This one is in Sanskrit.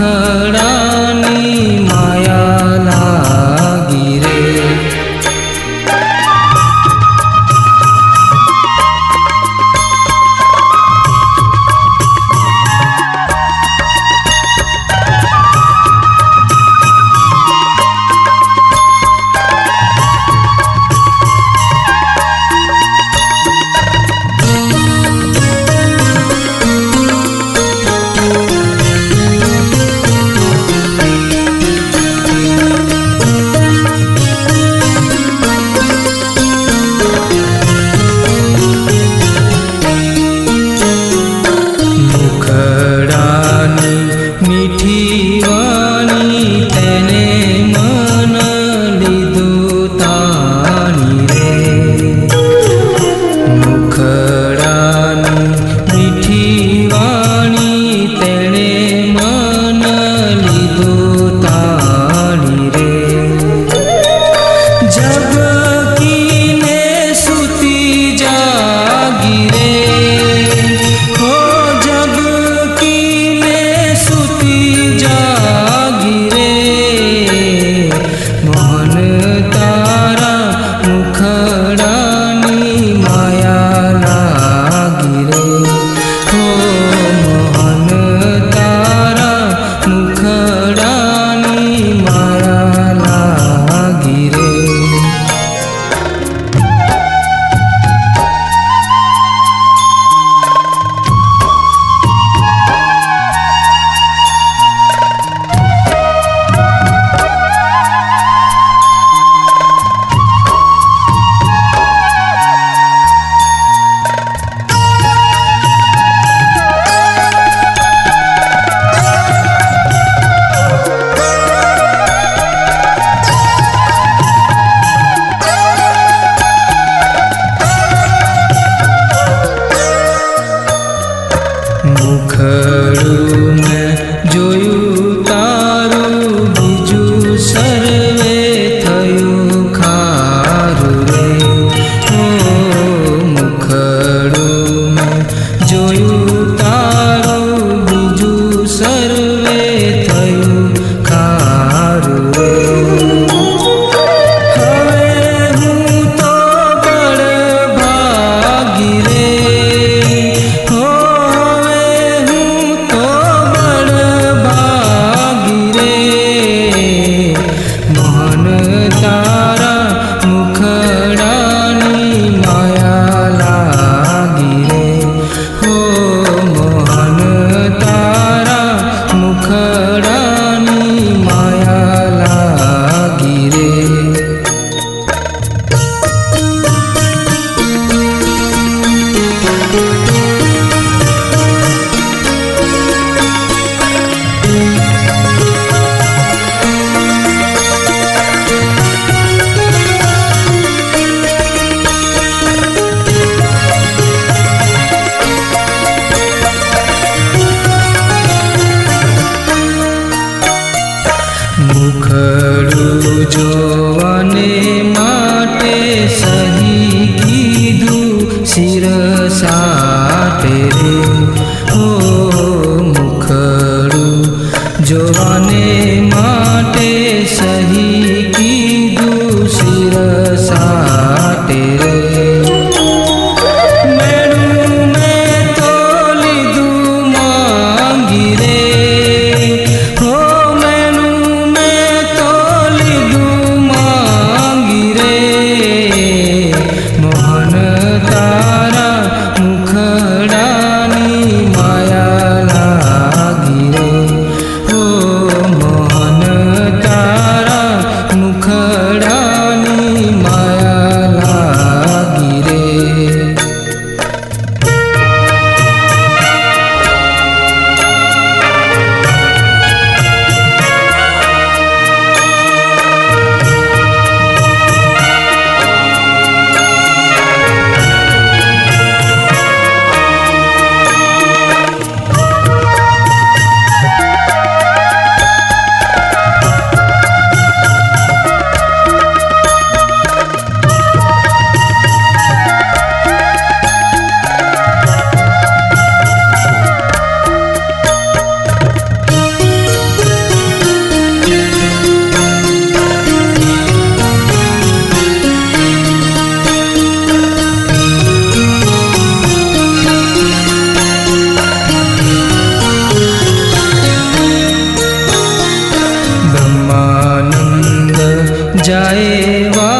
खड़ा माटे सह की दु सिरसाट जाए वा